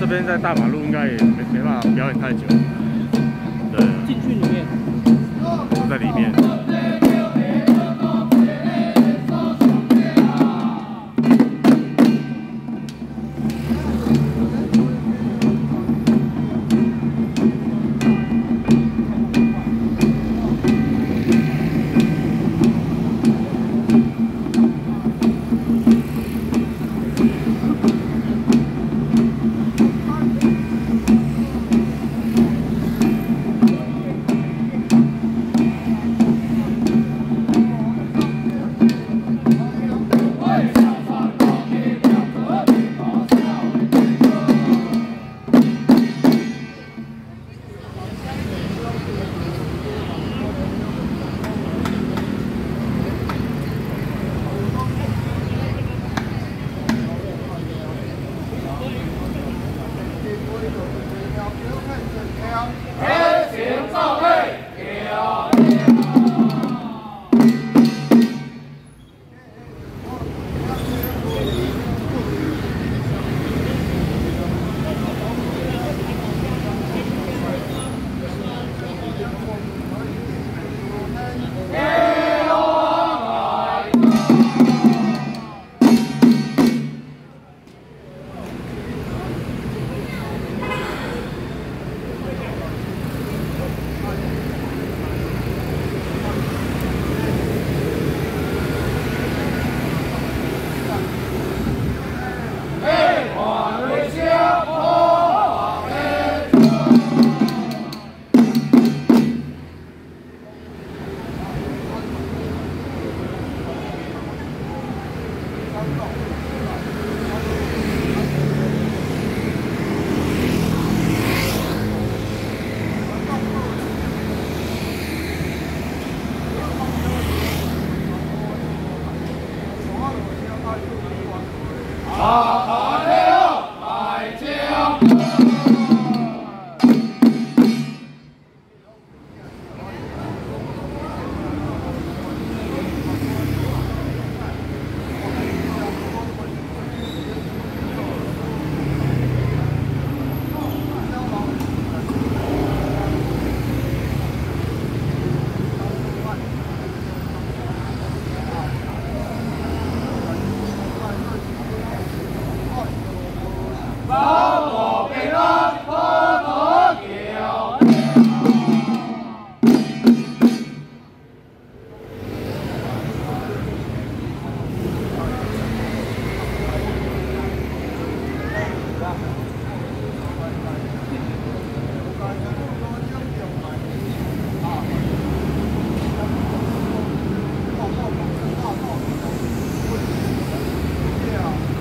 这边在大马路应该也没没办法表演太久，آه آه.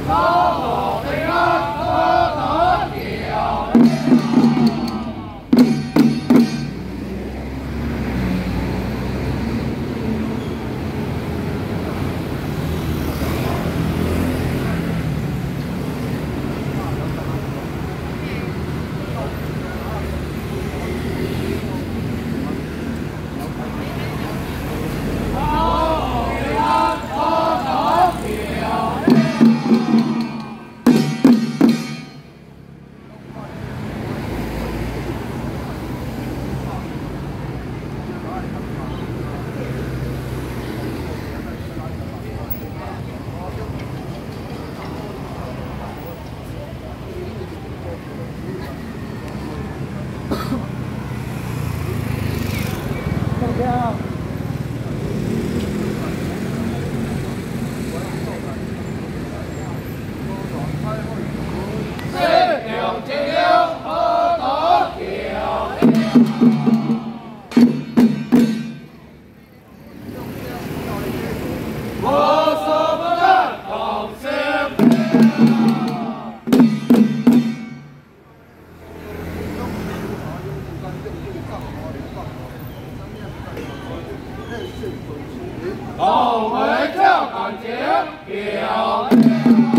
어. 龙回跳感情，漂亮。